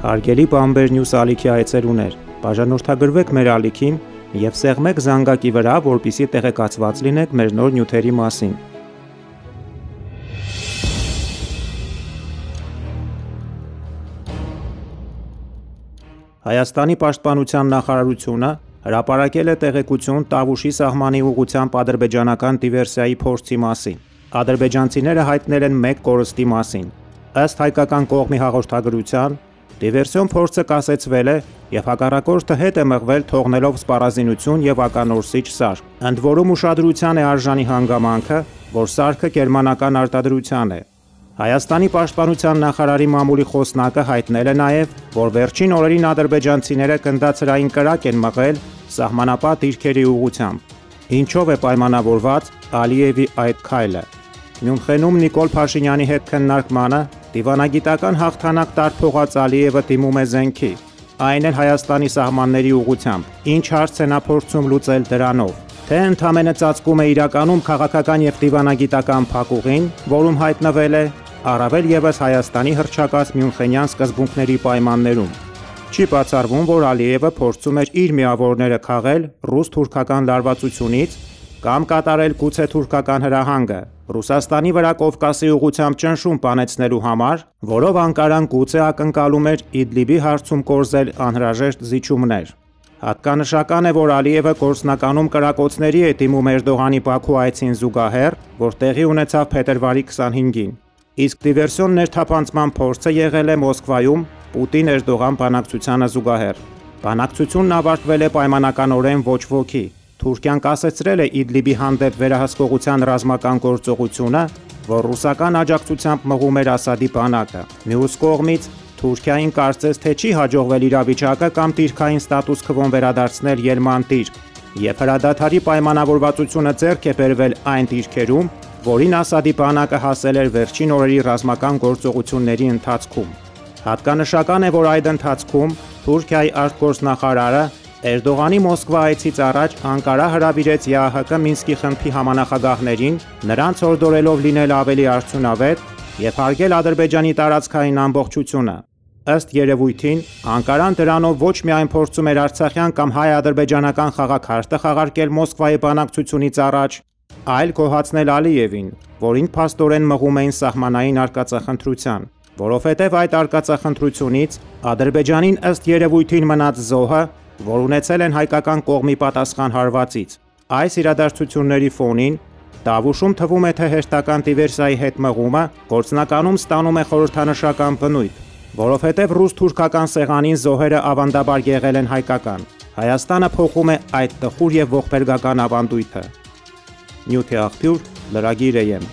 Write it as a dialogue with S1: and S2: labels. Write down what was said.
S1: Հարգելի Bamber News ալիքի այցելուներ, բաժանորդագրվեք մեր ալիքին եւ սեղմեք զանգակի վրա, որպիսի տեղեկացված լինեք մեր նոր նյութերի մասին։ Հայաստանի պաշտպանության նախարարությունը հրապարակել է տեղեկություն Տավուշի սահմանի ուղղությամբ ադրբեջանական դիվերսիայի փորձի մասին։ Ադրբեջանցիները հայտնել են մեկ կորստի մասին։ Ըստ հայկական կողմի հաղորդագրության, Դիվերսիոն փորձը կասեցվել է եւ հակառակորդը հետ է մղվել թողնելով սպառազինություն եւ ականորսիչ սարք։ Ընդ որում ուշադրության է արժանի հանգամանքը, որ սարքը գերմանական արտադրության է։ Հայաստանի պաշտպանության նախարարի մամուլի խոսնակը հայտնել է նաև, որ վերջին օրերին ադրբեջանցիները կնդացրային կրակ են մղել սահմանապատ դիրքերի ուղությամբ։ Ինչով է պայմանավորված Ալիևի այդ քայլը։ Մյունխենում Նիկոլ Փաշինյանի հետ քննարկմանը Դիվանագիտական հաղթանակ տարփողած Ալիևը դիմում է զենքի, այն էլ Հայաստանի սահմանների ուղությամբ։ Ինչ հարց է նա փորձում լուծել դրանով։ Թե ընդամենը ծածկում է իրականում քաղաքական եւ դիվանագիտական փակուղին, որում հայտնվել է առավել եւս Հայաստանի հրճակած Մյունխենյան սկզբունքների պայմաններում։ Չի բացառվում, որ Ալիևը փորձում էր իր միավորները քաղել ռուս-թուրքական լարվածությունից կամ կատարել գուցե թուրքական հրահանգը, Ռուսաստանի վրա Կովկասի ուղությամբ ճնշում պանեցնելու համար, որով Անկարան գուցե ակնկալում էր Իդլիբի հարցում կորզել անհրաժեշտ զիջումներ։ Հատկանշական է, որ Ալիևը գործնականում կրակոցների է դիմում Էրդողանի Բաքու այցին զուգահեռ, որ տեղի ունեցավ փետրվարի 25-ին։ Իսկ դիվերսիոն ներթափանցման փորձը եղել է Մոսկվայում Պուտին-Էրդողան բանակցությանը զուգահեռ։ Բանակցությունն ավարտվել է պայմանականորեն ոչ ոքի, Թուրքիան կասեցրել է Իդլիբի հանդեպ վերահսկողության ռազմական գործողությունը, որ ռուսական աջակցությամբ մղում էր Ասադի բանակը։ Մյուս կողմից Թուրքիային կարծես թե չի հաջողվել իրավիճակը կամ դիրքային ստատուս քվոն վերադարձնել Ելման դիրք, եւ հրադադարի պայմանավորվածությունը ձեռք է բերվել այն դիրքերում, որին Ասադի բանակը հասել էր վերջին օրերի ռազմական գործողությունների ընթացքում։ Հատկանշական է, որ այդ ընթացքում Թուրքիայի արտգործնախարարը Էրդողանի Մոսկվա այցից առաջ Անկարա հրավիրեց ԵԱՀԿ Մինսկի խմբի համանախագահներին, նրանց հորդորելով լինել ավելի արդյունավետ եւ հարգել Ադրբեջանի տարածքային ամբողջությունը։ Ըստ երևույթին, Անկարան դրանով ոչ միայն փորձում էր Արցախյան կամ հայ-ադրբեջանական խաղակարգը խաղարկել Մոսկվայի բանակցությունից առաջ, այլ գոհացնել Ալիևին, որին փաստորեն մղում էին սահմանային արկածախնդրության, որովհետև այդ արկածախնդրությունից Ադրբեջանին ըստ երևույթին մնաց զոհը որ ունեցել են հայկական կողմի պատասխան հարվածից։ Այս իրադարձությունների ֆոնին Տավուշում թվում է թե հերթական դիվերսիայի հետ մղումը գործնականում ստանում է խորհրդանշական բնույթ, որովհետև ռուս-թուրքական սեղանին զոհերը ավանդաբար եղել են հայկական։ Հայաստանը փոխում է այդ տխուր եւ ողբերգական ավանդույթը։ Նյութի աղբյուր լրագիր եմ